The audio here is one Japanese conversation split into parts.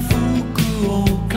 服を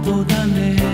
ことだね